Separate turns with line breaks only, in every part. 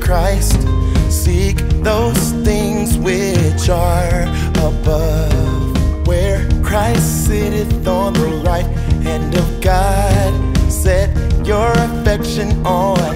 Christ. Seek those things which are above, where Christ sitteth on the right hand of God. Set your affection on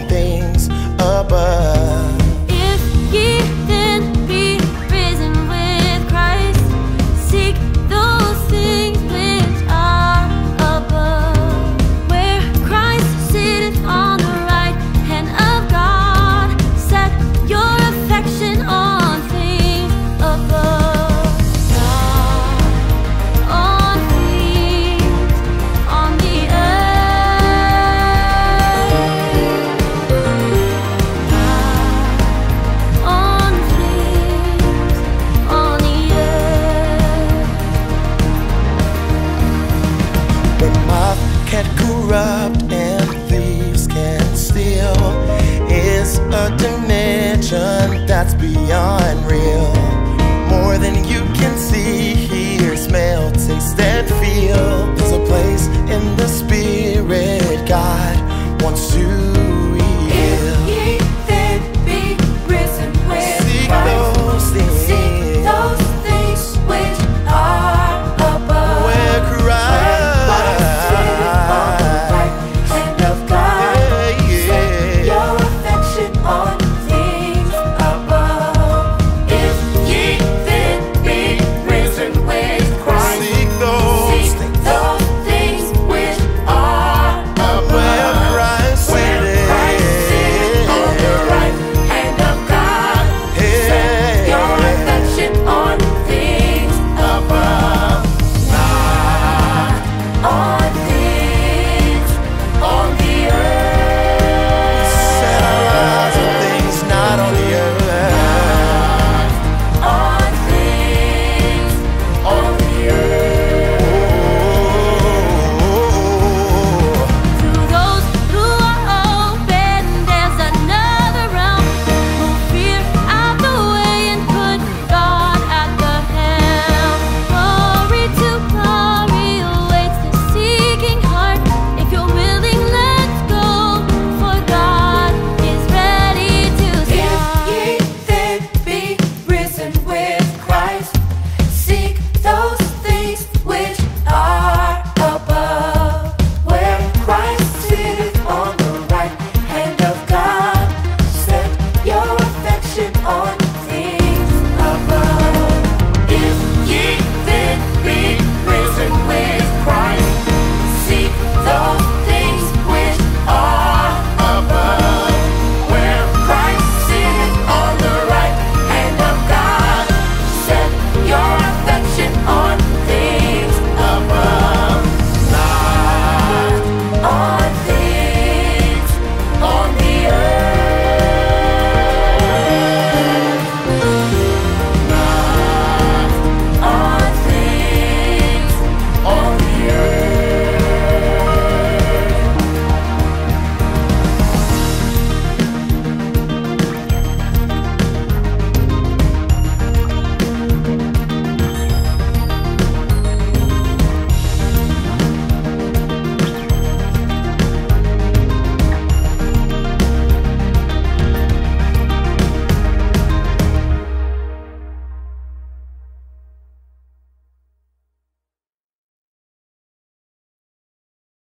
can corrupt and thieves can steal. Is a dimension that's beyond